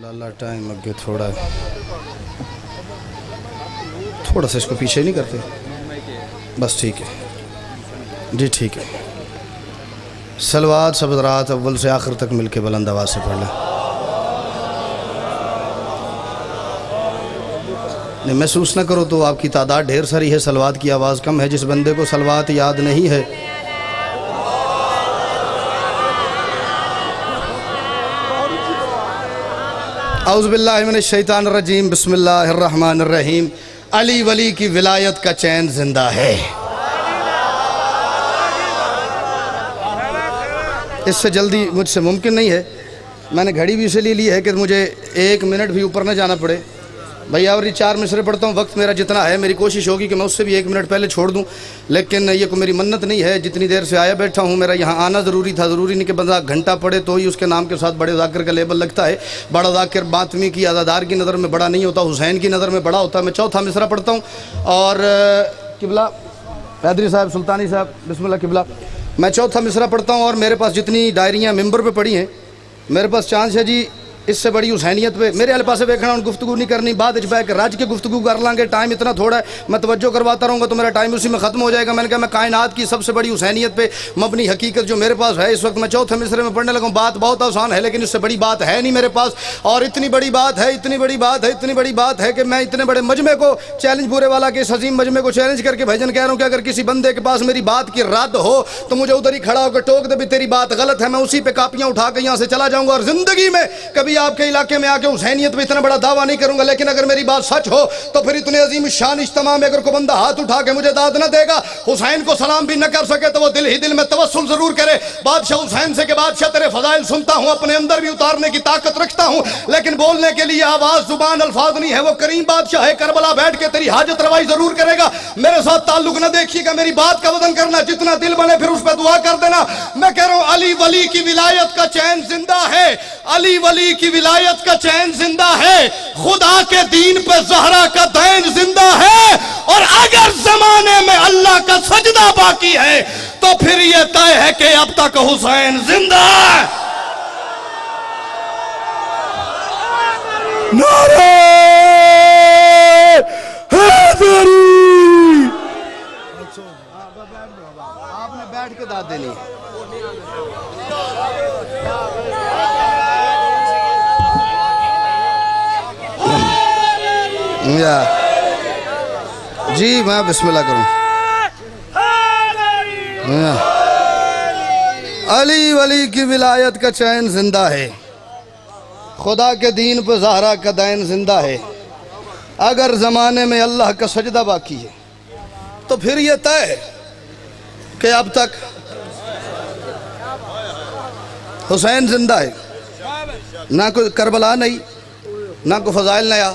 لالا، time اگے تھوڑا تھوڑا سا اس کو پیچھے نہیں کرتے۔ بس ٹھیک ہے۔ جی ٹھیک ہے۔ سلوات سب رات اول سے آخر تک مل کے بلند آواز سے پڑھ لیں۔ نہیں، محسوس نہ کرو تو آپ کی تعداد ڈھیر ساری ہے، سلوات کی آواز کم ہے۔ جس بندے کو سلوات یاد نہیں ہے اعوذ باللہ من الشیطان الرجیم، بسم اللہ الرحمن الرحیم۔ علی ولی کی ولایت کا چین زندہ ہے۔ اس سے جلدی مجھ سے ممکن نہیں ہے۔ میں نے گھڑی بھی اسے لیے لی ہے کہ مجھے ایک منٹ بھی اوپر نہ جانا پڑے۔ بھائی آوری چار مصرے پڑھتا ہوں، وقت میرا جتنا ہے، میری کوشش ہوگی کہ میں اس سے بھی ایک منٹ پہلے چھوڑ دوں، لیکن یہ کوئی میری منت نہیں ہے۔ جتنی دیر سے آیا بیٹھا ہوں، میرا یہاں آنا ضروری تھا۔ ضروری نہیں کہ بندہ گھنٹہ پڑھے تو ہی اس کے نام کے ساتھ بڑے ذاکر کا لیبل لگتا ہے۔ بڑا ذاکر باطمی کی آزادار کی نظر میں بڑا نہیں ہوتا، حسین کی نظر میں بڑا ہوتا۔ ہے میں چوتھا مصرہ پڑھتا ہوں۔ اور، قبلہ پیدری صاحب، سلطانی صاحب، بسم اللہ، قبلہ۔ میں چوتھا مصرہ پڑھتا ہوں اور میرے پاس جتنی ڈائریاں ممبر پہ پڑھی ہیں، میرے پاس چانس ہے جی اس سے بڑی حسینیت پہ میرے حل پاسے بیکھنا ان گفتگو نہیں کرنی، بعد اچھ بیک راج کے گفتگو کر لیں گے ٹائم اتنا تھوڑا ہے، میں توجہ کرواتا رہوں گا تو میرا ٹائم اسی میں ختم ہو جائے گا۔ میں نے کہا میں کائنات کی سب سے بڑی حسینیت پہ مبنی حقیقت جو میرے پاس ہے، اس وقت میں چوتھے مصرے میں پڑھنے لگا بات بہت آسان ہے، لیکن اس سے بڑی بات ہے نہیں میرے پاس۔ اور اتنی بڑی بات ہے، اتنی بڑی بات ہے، اتنی بڑی بات ہے کہ میں اتنے بڑے مجمع کو چیلنج پورے والا کے اس عظیم مجمع کو چیلنج کر کے بھجن کہہ رہا ہوں کہ اگر کسی بندے کے پاس میری بات کی رد ہو تو مجھے ادھر ہی کھڑا ہو کے ٹوک دے بھی تیری بات غلط ہے، میں اسی پہ کاپیاں اٹھا کے یہاں سے چلا جاؤں گا اور زندگی میں کبھی بھی آپ کے علاقے میں آ کے حسینیت میں اتنا بڑا دعویٰ نہیں کروں گا، لیکن اگر میری بات سچ ہو، تو پھر اتنے عظیم شان اجتماع میں اگر کوئی بندہ ہاتھ اٹھا کے مجھے داد نہ دے گا، حسین کو سلام بھی نہ کر سکے، تو وہ دل ہی دل میں توسل ضرور کرے۔ بادشاہ حسین سے کہ بادشاہ تیرے فضائل سنتا ہوں، اپنے اندر بھی اتارنے کی طاقت رکھتا ہوں، لیکن بولنے کے لیے آواز، زبان، الفاظ نہیں ہے۔ وہ کریم بادشاہ ہے، کربلا بیٹھ کے تیری حاجت روائی ضرور کرے گا۔ میرے ساتھ تعلق نہ دیکھیے گا، میری بات کا وزن کرنا، جتنا دل بنے پھر اس پہ دعا کر دینا۔ میں کہہ رہا ہوں، علی ولی کی ولایت کا چین زندہ ہے۔ علی ولی کی کی ولایت کا چین زندہ ہے، خدا کے دین پہ زہرہ کا دین زندہ ہے، اور اگر زمانے میں اللہ کا سجدہ باقی ہے، تو پھر یہ تائے ہے کہ اب تک حسین زندہ ہے۔ حیدری۔ آپ نے بیٹھ کے داد دینی ہے۔ جی میں بسم اللہ کروں۔ علی ولی کی ولایت کا چین زندہ ہے۔ خدا کے دین پہ زہرا کا دین زندہ ہے۔ اگر زمانے میں اللہ کا سجدہ باقی ہے، تو پھر یہ طے ہے کہ اب تک حسین زندہ ہے۔ نہ کوئی کربلا نہیں، نہ کوئی فضائل نیا۔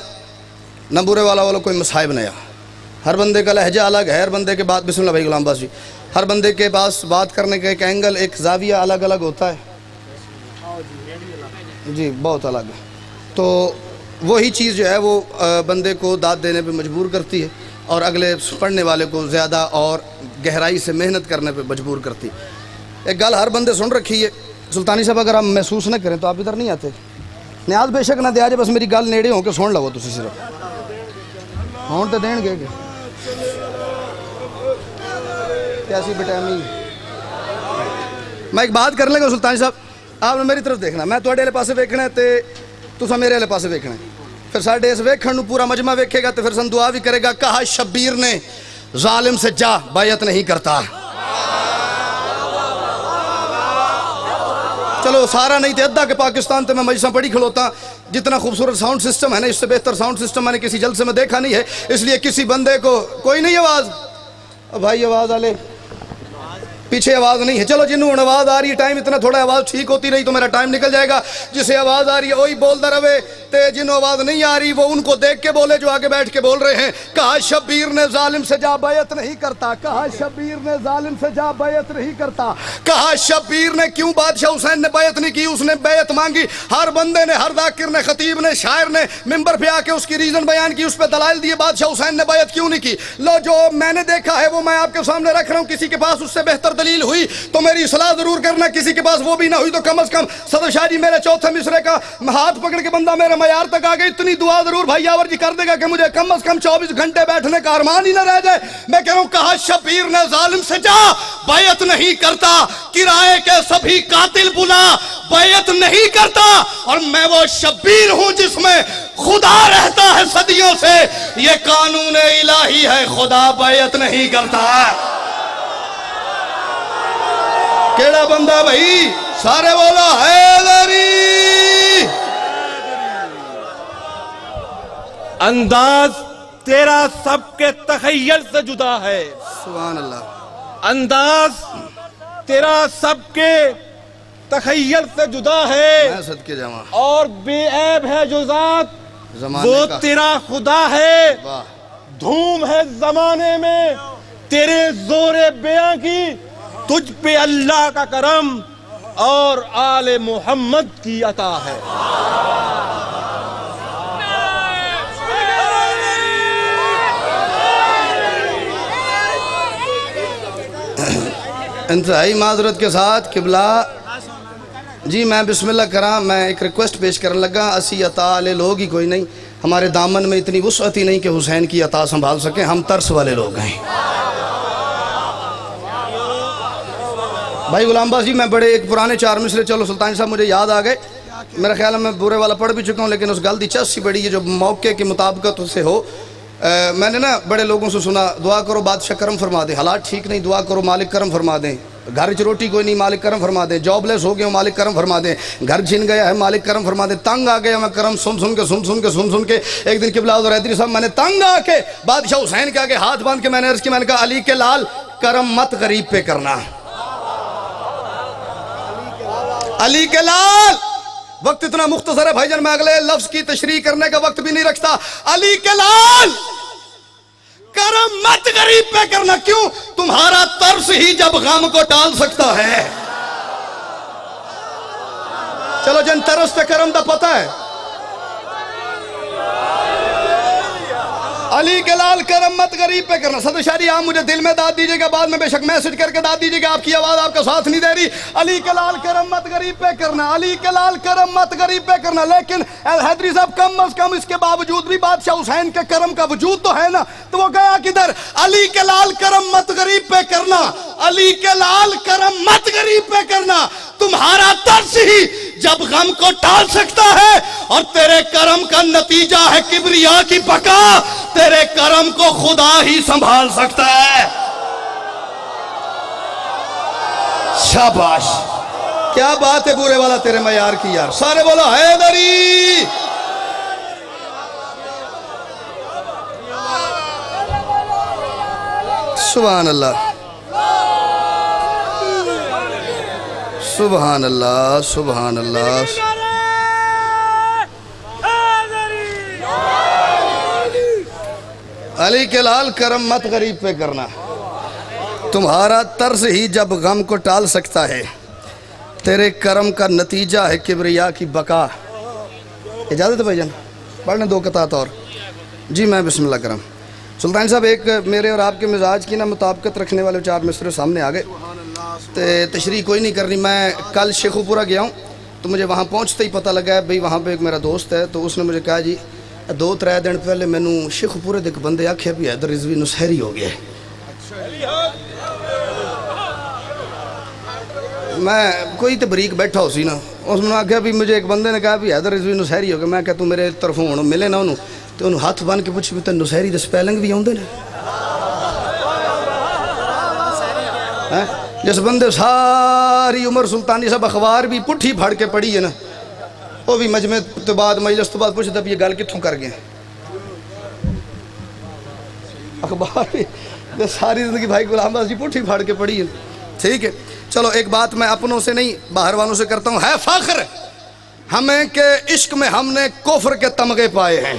نہ برے والا والا کوئی مسائب نیا۔ ہر بندے کا لہجہ الگ ہے، ہر بندے کے بعد بسم اللہ بھائی غلام باس جی۔ ہر بندے کے پاس بات کرنے کا ایک اینگل ایک زاویہ الگ الگ ہوتا ہے۔ جی بہت الگ۔ ہے تو وہی چیز جو ہے، وہ بندے کو داد دینے پہ مجبور کرتی ہے اور اگلے پڑھنے والے کو زیادہ اور گہرائی سے محنت کرنے پہ مجبور کرتی ایک گل ہر بندے سن رکھی ہے، سلطانی صاحب اگر آپ محسوس نہ کریں تو آپ ادھر نہیں آتے۔ نیاز بے شک نہ دیا جائے بس میری گل نیڑے ہوں کہ سن لو تھی صرف۔ ਹੁਣ ਤਾਂ ਦੇਣਗੇ کہ ایسی بٹائمی میں ایک بات کر لیں گا سلطان صاحب آپ نے میری طرف دیکھنا میں تھوڑے والے پاسے ویکھنا ہے تے تسا میرے والے پاسے ویکھنا ہے پھر ساڈے اس ویکھن پورا مجمع ویکھے گا تے پھر سن دعا بھی کرے گا کہا شبیر نے ظالم سے جا بیعت نہیں کرتا چلو، سارا نہیں تھے، ادھا کہ پاکستان تھے میں مجلسہ پڑی کھلوتا۔ جتنا خوبصورت ساؤنڈ سسٹم ہے نا، اس سے بہتر ساؤنڈ سسٹم میں نے کسی جلسے میں دیکھا نہیں ہے۔ اس لیے کسی بندے کو، کوئی نہیں آواز؟ بھائی آواز آلے۔ پیچھے آواز نہیں ہے۔ چلو جنہوں آواز آ رہی ہے، ٹائم اتنا تھوڑا آواز ٹھیک ہوتی رہی تو میرا ٹائم نکل جائے گا۔ جسے آواز آ رہی ہے، وہی بولتا رہے۔ تے جنہوں آواز نہیں آ رہی، وہ ان کو دیکھ کے بولے جو آگے بیٹھ کے بول رہے ہیں۔ کہا شبیر نے ظالم سے جا بیعت نہیں کرتا۔ کہا شبیر نے ظالم سے جا بیعت نہیں کرتا۔ کہا شبیر نے کیوں بادشاہ حسین نے بیعت نہیں کی؟ اس نے بیعت مانگی۔ ہر بندے نے، ہر ذاکر نے، خطیب نے، شاعر نے ممبر پہ آ کے اس کی ریزن بیان کی، اس پہ دلائل دیے۔ بادشاہ حسین نے بیعت کیوں نہیں کی؟ لو جو میں نے دیکھا ہے، وہ میں آپ کے سامنے رکھ رہا ہوں، کسی کے پاس اس سے بہتر دلیل ہوئی تو میری اصلاح ضرور کرنا، کسی کے پاس وہ بھی نہ ہوئی تو کم از کم صدر شاہ جی میرے چوتھے مصرے کا ہاتھ پکڑ کے بندہ میرے معیار تک آ گئی۔ اتنی دعا ضرور بھائی آور جی کر دے گا کہ مجھے کم از کم چوبیس گھنٹے بیٹھنے کا ارمان ہی نہ رہ جائے۔ میں کہہ رہا ہوں، کہا شبیر نے ظالم سے جا بیعت نہیں کرتا، کرائے کے سبھی قاتل بلا، بیعت نہیں کرتا۔ اور میں وہ شبیر ہوں جس میں خدا رہتا ہے صدیوں سے۔ یہ قانون الہی ہے، خدا بیعت نہیں کرتا۔ کیڑا بندہ بھائی؟ سارے بولا حیدری انداز تیرا سب کے تخیل سے جدا ہے۔ سبحان اللہ۔ انداز تیرا سب کے تخیل سے جدا ہے۔ اور بے عیب ہے جو ذات وہ تیرا خدا ہے۔ دھوم ہے زمانے میں تیرے زور بیاں کی۔ تجھ پہ اللہ کا کرم اور آل محمد کی عطا ہے۔ انتہائی معذرت کے ساتھ قبلہ۔ جی میں بسم اللہ کراں میں ایک ریکویسٹ پیش کرنے لگا۔ اسی عطا والے لوگ ہی کوئی نہیں۔ ہمارے دامن میں اتنی وسعت ہی نہیں کہ حسین کی عطا سنبھال سکیں۔ ہم ترس والے لوگ ہیں۔ بھائی غلام باز جی میں بڑے ایک پرانے چار مصرے، چلو سلطان جی صاحب مجھے یاد آ گئے۔ میرا خیال ہے میں برے والا پڑھ بھی چکا ہوں، لیکن اس گل دی چس بڑی ہے، جو موقع کے مطابقت سے ہو۔ میں نے نا بڑے لوگوں سے سنا، دعا کرو بادشاہ کرم فرما دیں حالات ٹھیک نہیں، دعا کرو مالک کرم فرما دیں گھر چ روٹی کوئی نہیں، مالک کرم فرما دیں جاب لیس ہو گئے ہو، مالک کرم فرما دیں گھر چھن گیا ہے، مالک کرم فرما دیں تنگ آ گیا میں کرم سن سن کے، سن سن کے، سن سن کے۔ ایک دن قبلہ حضرت حیدری صاحب، میں نے تنگ آ کے بادشاہ حسین کے آگے ہاتھ باندھ کے میں نے عرض کی، میں نے کہا، علی کے لال، کرم مت غریب پہ کرنا۔ علی کے لال! وقت اتنا مختصر ہے بھائی جان، میں اگلے لفظ کی تشریح کرنے کا وقت بھی نہیں رکھتا۔ علی کے لال! کرم مت غریب پہ کرنا، کیوں؟ تمہارا ترس ہی جب غم کو ٹال سکتا ہے۔ چلو جن، ترس پہ کرم دا پتہ ہے۔ علی کے لال کرم مت غریب پہ کرنا، صدر شاہ جی، آپ مجھے دل میں داد دیجیے گا، بعد میں بے شک میسج کر کے داد دیجیے گا، آپ کی آواز آپ کا ساتھ نہیں دے رہی۔ علی کے لال کرم مت غریب پہ کرنا، علی کے لال کرم مت غریب پہ کرنا، لیکن حیدری صاحب، کم از کم اس کے باوجود بھی بادشاہ حسین کے کرم کا وجود تو ہے نا، تو وہ گیا کدھر؟ علی کے لال کرم مت غریب پہ کرنا، علی کے لال کرم مت غریب پہ کرنا، تمہارا ترس ہی جب غم کو ٹال سکتا ہے اور تیرے کرم کا نتیجہ ہے کبریا کی بقا، تیرے کرم کو خدا ہی سنبھال سکتا ہے۔ شاباش، کیا بات ہے بورے والا تیرے معیار کی یار؟ سارے بولو حیدری سبحان اللہ۔ سبحان اللہ سبحان اللہ علی کے لال کرم مت غریب پہ کرنا۔ تمہارا طرز ہی جب غم کو ٹال سکتا ہے، تیرے کرم کا نتیجہ ہے کبریا کی بقا۔ اجازت ہے بھائی جان پڑھنے دو قطعات اور جی میں بسم اللہ کرم۔ سلطان صاحب، ایک میرے اور آپ کے مزاج کی نا مطابقت رکھنے والے چار مصرے سامنے آ گئے۔ تے تشریح کوئی نہیں کرنی، میں کل شیخو پورا گیا ہوں، تو مجھے وہاں پہنچتے ہی پتہ لگا ہے، بھئی وہاں پہ ایک میرا دوست ہے، تو اس نے مجھے کہا جی دو ترے دن پہلے مینو شیخو پورے دے ایک بندے آکھے بھی حیدر رضوی نسہری ہو گیا ہے۔ میں کوئی تے بریک بیٹھا ہو سی نا، اس میں آکھیا بھی مجھے ایک بندے نے کہا بھی حیدر رضوی نسہری ہو گیا، میں کہا تو میرے طرف ہوں ملے نہ انہوں تو انہوں ہاتھ بن کے پوچھ بھی تے نسہری دے سپیلنگ بھی آؤں دے نا جس بندے ساری عمر سلطانی صاحب اخبار بھی پٹھی پھڑ کے پڑھی ہے نا، وہ بھی مجمع تو بعد مجلس تو بعد پوچھتا بھی یہ گل کتھوں کر گئے اخبار بھی ساری زندگی بھائی غلام باز جی پٹھی پھاڑ کے پڑھی ہے۔ ٹھیک ہے، چلو ایک بات میں اپنوں سے نہیں، باہر والوں سے کرتا ہوں۔ ہے فخر، ہمیں کہ عشق میں ہم نے کفر کے تمغے پائے ہیں۔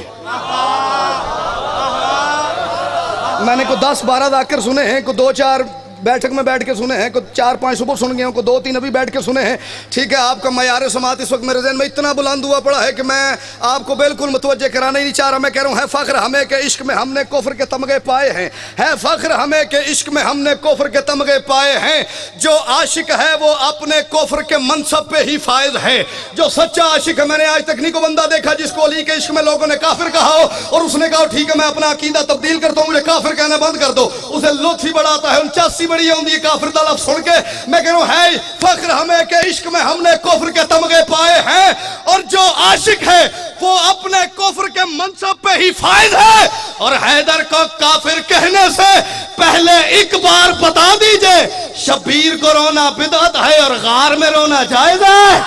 میں نے کو دس بارہ داکر سنے ہیں، کو دو چار بیٹھک میں بیٹھ کے سنے ہیں کوئی چار پانچ صبح سن گئے ہیں کوئی دو تین ابھی بیٹھ کے سنے ہیں۔ ٹھیک ہے، آپ کا میار سماعت اس وقت میرے ذہن میں اتنا بلند ہوا پڑا ہے کہ میں آپ کو بالکل متوجہ کرانا ہی نہیں چاہ رہا۔ میں کہہ رہا ہوں، ہے فخر ہمیں کہ عشق میں ہم نے کفر کے تمغے پائے ہیں۔ ہے فخر ہمیں کہ عشق میں ہم نے کفر کے تمغے پائے ہیں۔ جو عاشق ہے وہ اپنے کفر کے منصب پہ ہی فائز ہے۔ جو سچا عاشق ہے، میں نے آج تک نہیں کو بندہ دیکھا جس کو علی کے عشق میں لوگوں نے کافر کہا ہو اور اس نے کہا ٹھیک ہے، میں اپنا عقیدہ تبدیل کرتا ہوں، مجھے کافر کہنا بند کر دو۔ اسے لطف ہی بڑھاتا ہے، انچاسی بڑی ہوں دی کافر دا لفظ سن کے میں کہنا ہوں ہے فخر ہمیں کہ عشق میں ہم نے کفر کے تمغے پائے ہیں اور جو عاشق ہے، وہ اپنے کفر کے منصب پہ ہی فائد ہے۔ اور حیدر کو کافر کہنے سے پہلے ایک بار بتا دیجیے، شبیر کو رونا بدعت ہے اور غار میں رونا جائز ہے۔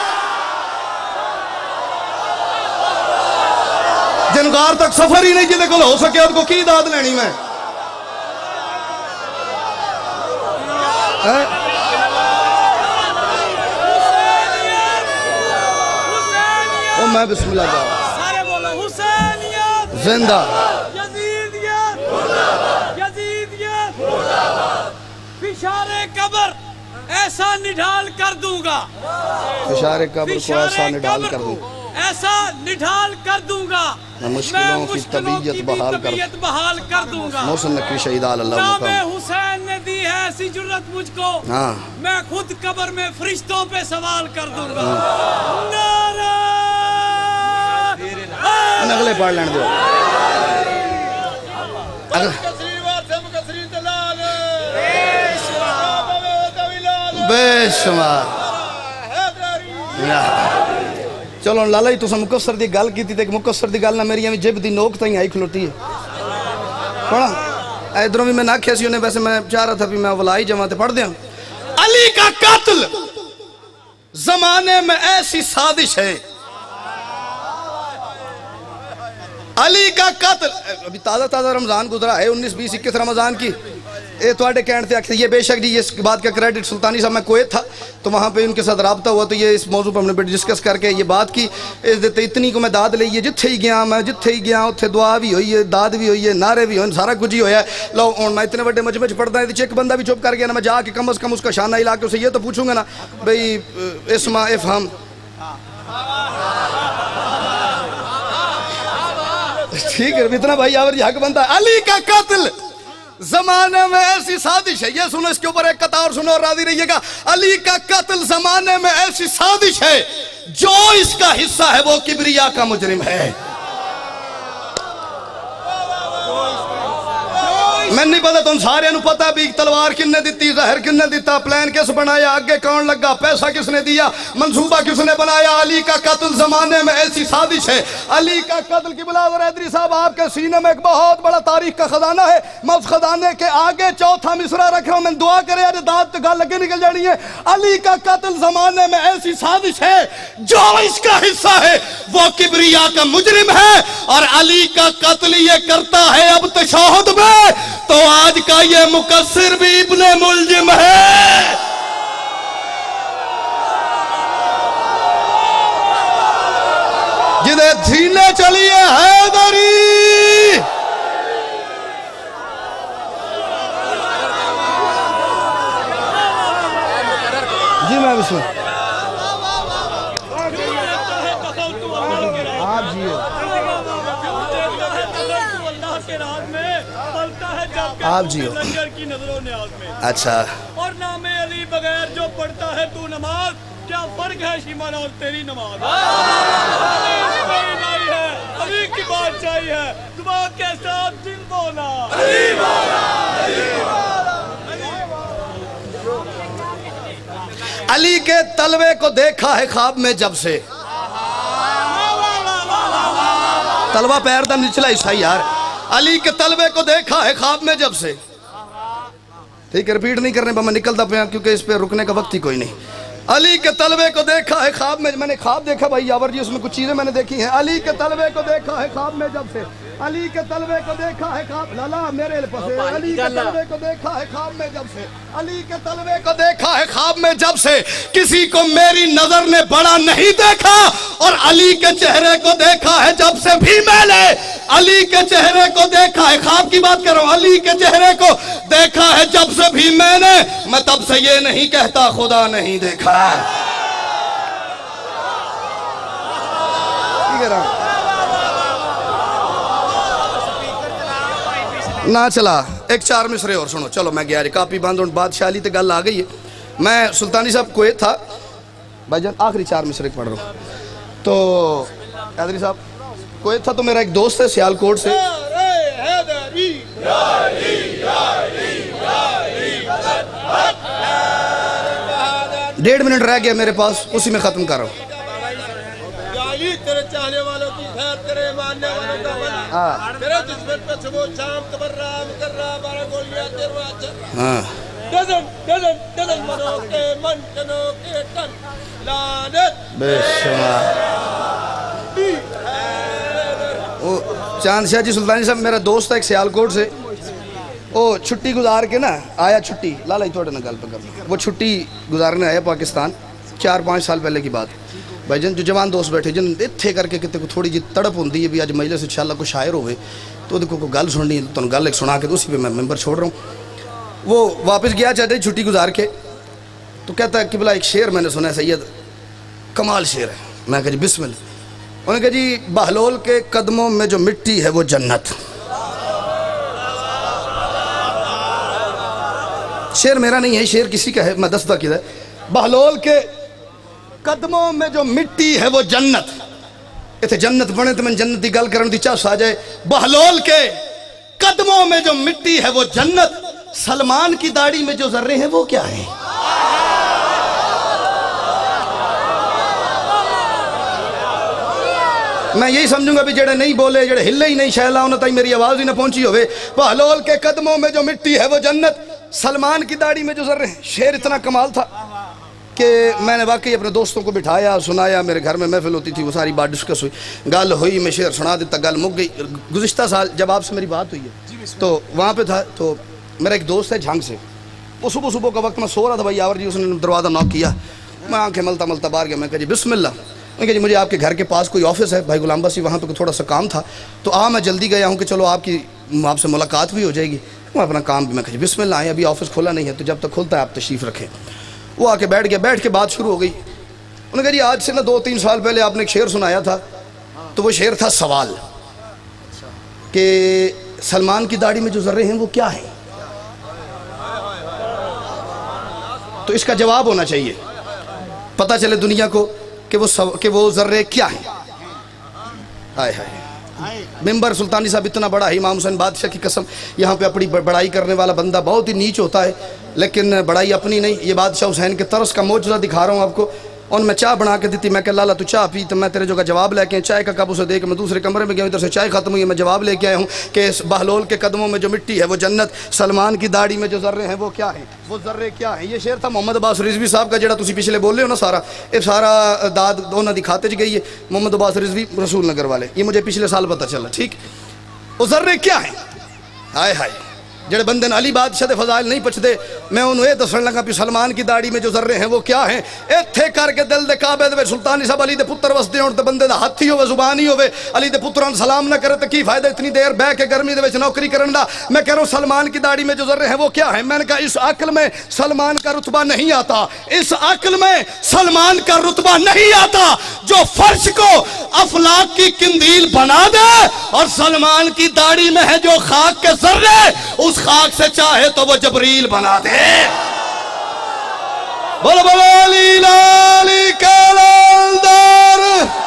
جنگار تک سفر ہی نہیں جنہیں کل ہو سکے، ان کو کی داد لینی میں؟ میں بسم اللہ جاؤں زندہ فشارِ قبر ایسا نڈھال کر دوں گا فشارِ قبر کو ایسا نڈھال کر دوں گا ایسا نڈھال کر دوں گا۔ میں مشکلوں کی طبیعت بحال کر دوں گا۔ محسن نقوی شہید اللہ مقام۔ نام حسین نے دی ہے ایسی جرت مجھ کو۔ ہاں۔ میں خود قبر میں فرشتوں پہ سوال کر دوں گا۔ ہاں۔ نعرہ ہاں، اگلے پڑھ لین دو۔ بے شمار۔ بے شمار۔ چلو لالا جی تسا مکسر دی گل کی تھی مکسر دی گل نہ میری، ایویں جب دی نوک تھی آئی کھلوتی ہے۔ پڑھا ادھروں بھی میں نہ سی انہیں ویسے میں چاہ رہا تھا بھی میں ولائی جماعت پڑھ دیا ہاں۔ علی کا قتل زمانے میں ایسی سازش ہے۔ علی کا قتل ابھی تازہ تازہ رمضان گزرا ہے، انیس بیس اکیس رمضان کی۔ اے تو آٹے تھے آکھتے یہ بے شک جی اس بات کا کریڈٹ سلطانی صاحب میں کوئی تھا، تو وہاں پہ ان کے ساتھ رابطہ ہوا، تو یہ اس موضوع پر ہم نے بیٹی ڈسکس کر کے یہ بات کی۔ اس دیتے اتنی کو میں داد لئیے جتھے ہی گیا میں، جتھے ہی گیا اتھے دعا بھی ہوئی ہے، داد بھی ہوئی ہے، نعرے بھی ہوئے، سارا کچھ ہی ہویا ہے۔ لو اون میں اتنے بڑے مجمج پڑھتا ہے ہاں، ایک بندہ بھی چپ کر گیا نا، میں جا کے کم از کم اس کا شانہ علاقے سے یہ تو پوچھوں گا نا، بھئی، اسما افہم ٹھیک ہے اتنا بھائی، آور جی حق بنتا علی کا قتل زمانے میں ایسی سازش ہے، یہ سنو، اس کے اوپر ایک قطار سنو اور راضی رہیے گا۔ علی کا قتل زمانے میں ایسی سازش ہے، جو اس کا حصہ ہے وہ کبریا کا مجرم ہے۔ میں نہیں پتا تم سارے نو پتا بھی تلوار کن نے دیتی، زہر کن نے دیتا، پلین کس بنایا آگے کون لگا، پیسہ کس نے دیا، منصوبہ کس نے بنایا؟ علی کا قتل زمانے میں ایسی سادش ہے۔ علی کا قتل کی بلا ادری صاحب، آپ کے سینے میں ایک بہت بڑا تاریخ کا خزانہ ہے۔ میں اس خزانے کے آگے چوتھا مصرہ رکھ رہا ہوں، میں دعا کرے ارے دانت گال لگے نکل جانی ہے۔ علی کا قتل زمانے میں ایسی سادش ہے، جو اس کا حصہ ہے، وہ کبریا کا مجرم ہے۔ اور علی کا قتل یہ کرتا ہے اب تشاہد میں۔ تو آج کا یہ مقصر بھی ابن ملجم ہے۔ جنہیں دھینے چلیے حیدری جی میں بسم آپ جیے آپ جی ہو۔ اچھا۔ اور نام علی بغیر جو پڑھتا ہے تو نماز کیا فرق ہے شیمان اور تیری نماز؟ علی کی بات چاہی ہے دعا کے ساتھ دل بولا۔ علی بولا علی علی کے تلوے کو دیکھا ہے خواب میں جب سے۔ تلوہ پیر دم نچلا عیسائی آرہ علی کے طلبے کو دیکھا ہے خواب میں جب سے۔ ٹھیک ہے ریپیٹ نہیں کرنے پہ میں نکلتا پہ کیونکہ اس پہ رکنے کا وقت ہی کوئی نہیں۔ علی کے طلبے کو دیکھا ہے خواب میں میں نے خواب دیکھا بھائی یاور جی اس میں کچھ چیزیں میں نے دیکھی ہیں۔ علی کے طلبے کو دیکھا ہے خواب میں جب سے۔ علی کے طلبے کو دیکھا ہے خواب۔ لالا میرے لپسے علی کے طلبے کو دیکھا ہے خواب میں جب سے۔ علی کے طلبے کو دیکھا ہے خواب میں جب سے۔ کسی کو میری نظر نے بڑا نہیں دیکھا۔ اور علی کے چہرے کو دیکھا ہے جب سے بھی میں نے۔ علی کے چہرے کو دیکھا ہے۔ خواب کی بات کرو۔ علی کے چہرے کو دیکھا ہے جب سے بھی میں نے۔ میں تب سے یہ نہیں کہتا خدا نہیں دیکھا۔ نہ چلا ایک چار مصرے اور سنو چلو میں گیا جی کاپی باندھ ہوں بادشاہ علی تے گل آ گئی ہے میں سلطانی صاحب کویت تھا بھائی جان آخری چار مصرے پڑھ رہا ہوں تو حیدری صاحب کویت تھا تو میرا ایک دوست ہے سیال کوٹ سے ڈیڑھ منٹ رہ گیا میرے پاس اسی میں ختم کر رہا ہوں تیرے جسمت پہ بارہ گولیاں ہاں۔ ڈزن ڈزن ڈزن منو کے من کنو کے تن۔ لانت بے شمار۔ وہ چاند شاہ جی سلطانی صاحب میرا دوست ہے ایک سیال کوٹ سے۔ وہ چھٹی گزار کے نا آیا چھٹی۔ لالا ہی تھوڑے نا گل پہ کرنا وہ چھٹی گزارنے آیا پاکستان چار پانچ سال پہلے کی بات۔ بھائی جن جو جوان دوست بیٹھے جن اتھے کر کے کتے کو تھوڑی جی تڑپ ہوندی ہے بھی آج مجلس انشاءاللہ کو شاعر ہوئے تو دیکھو کو گل سننی ہے تو گل ایک سنا کے تو اسی پہ میں ممبر چھوڑ رہا ہوں وہ واپس گیا چاہتے چھٹی گزار کے تو کہتا ہے کہ بلا ایک شعر میں نے سنا ہے سید کمال شعر ہے میں کہا جی بسم اللہ انہوں نے کہا جی بہلول کے قدموں میں جو مٹی ہے وہ جنت شعر میرا نہیں ہے شعر کسی کا ہے میں دستہ کیا ہے بہلول کے قدموں میں جو مٹی ہے وہ جنت۔ اتنے جنت بنے تو میں جنت دی گل کرن دی چاس آ جائے۔ بہلول کے قدموں میں جو مٹی ہے وہ جنت۔ سلمان کی داڑھی میں جو ذرے ہیں وہ کیا ہیں؟ میں یہی سمجھوں گا بھی جڑے نہیں بولے، جڑے ہلے ہی نہیں شہلا انہوں تائی میری آواز ہی نہ پہنچی ہوئے۔ بہلول کے قدموں میں جو مٹی ہے وہ جنت۔ سلمان کی داڑھی میں جو ذرے ہیں شعر اتنا کمال تھا۔ کہ میں نے واقعی اپنے دوستوں کو بٹھایا سنایا میرے گھر میں محفل ہوتی تھی وہ ساری بات ڈسکس ہوئی۔ گل ہوئی میں شعر سنا دیتا گل مک گئی۔ گزشتہ سال جب آپ سے میری بات ہوئی ہے تو وہاں پہ تھا تو میرا ایک دوست ہے جھنگ سے۔ وہ صبح صبح کا وقت میں سو رہا تھا بھائی آور جی اس نے دروازہ نوک کیا۔ میں آنکھیں ملتا ملتا باہر گیا میں کہا جی بسم اللہ۔ میں کہا جی مجھے آپ کے گھر کے پاس کوئی آفس ہے؟ بھائی غلام بسی وہاں پہ تھوڑا سا کام تھا۔ تو آ میں جلدی گیا ہوں کہ چلو آپ کی آپ سے ملاقات بھی ہو جائے گی۔ میں اپنا کام بھی میں کہا جی بسم اللہ آئیں ابھی آفس کھولا نہیں ہے تو جب تک کھلتا ہے آپ تشریف رکھیں۔ وہ آ کے بیٹھ گیا، بیٹھ کے بات شروع ہو گئی۔ انہوں نے کہا جی آج سے نا دو تین سال پہلے آپ نے ایک شعر سنایا تھا۔ تو وہ شعر تھا سوال۔ کہ سلمان کی داڑھی میں جو ذرے ہیں وہ کیا ہیں؟ تو اس کا جواب ہونا چاہیے۔ پتہ چلے دنیا کو کہ وہ کہ وہ ذرے کیا ہیں؟ آئے ہائے۔ ممبر سلطانی جی صاحب اتنا بڑا ہے امام حسین بادشاہ کی قسم، یہاں پہ اپنی بڑائی کرنے والا بندہ بہت ہی نیچ ہوتا ہے، لیکن بڑائی اپنی نہیں، یہ بادشاہ حسین کے ترس کا موجزہ دکھا رہا ہوں آپ کو۔ اور میں چاہ بنا کے دیتی، میں کہ لالا تو چاہ پی، تو میں تیرے جو کا جواب لے کے چائے کا کب اسے دے کے میں دوسرے کمرے میں گیا ہوں، ادھر سے چائے ختم ہوئی میں جواب لے کے آیا ہوں کہ اس بہلول کے قدموں میں جو مٹی ہے، وہ جنت، سلمان کی داڑھی میں جو ذرے ہیں، وہ کیا ہیں؟ وہ ذرے کیا ہیں؟ یہ شعر تھا محمد عباس رضوی صاحب کا، جڑا تسی پچھلے بول رہے ہو نا سارا یہ سارا داد دونوں دکھاتے گئی ہے، محمد عباس رضوی رسول نگر والے، یہ مجھے پچھلے سال پتہ چلا، ٹھیک؟ وہ ذرے کیا ہیں؟ ہائے ہائے۔ جڑے بندے علی بادشاہ دے فضائل نہیں پچھتے میں انہوں یہ دسن لگا پی سلمان کی داڑھی میں جو ذرے ہیں وہ کیا ہیں؟ ایتھے کر کے دل دے کعبے دے سلطانی صاحب علی دے پتر وسدے ہون تے بندے دا ہاتھ ہی ہوے زبان ہی ہوے علی دے پتران سلام نہ کرے تے کی فائدہ اتنی دیر بہ کے گرمی دے وچ نوکری کرن دا؟ میں کہہ رہا ہوں سلمان کی داڑھی میں جو ذرے ہیں وہ کیا ہیں؟ میں نے کہا اس عقل میں سلمان کا رتبہ نہیں آتا۔ اس عقل میں سلمان کا رتبہ نہیں آتا جو فرش کو افلاق کی کندیل بنا دے اور سلمان کی داڑھی میں ہے جو خاک کے ذرے، اس خاک سے چاہے تو وہ جبریل بنا دے۔ بولو بولو علی لالی کلال دا